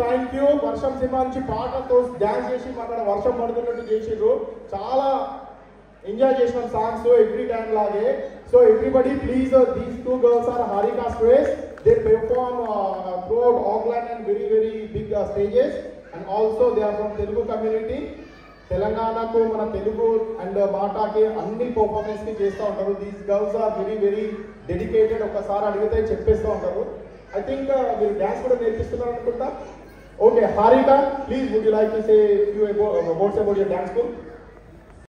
Thank you Varsham సినిమా నుంచి పాటతో డ్యాన్స్ చేసి అక్కడ వర్షం పడుతున్నట్టు చేసిండ్రు. చాలా ఎంజాయ్ చేసిన సాంగ్స్ ఎవ్రీ టైం లాగే. So everybody please these two girls are Harika స్వేస్ they perform throughout Auckland and very very big stages and also they are from Telugu community తెలంగాణకు మన తెలుగు అండ్ uh, మాటాకి అన్ని పర్ఫార్మెన్స్కి చేస్తూ ఉంటారు. These girls are very very dedicated ఒకసారి అడిగితే చెప్పేస్తూ ఉంటారు. ఐ థింక్ మీరు డ్యాన్స్ కూడా నేర్పిస్తున్నారు అనుకుంటా. Okay Harika please would you like to say few words about your dance school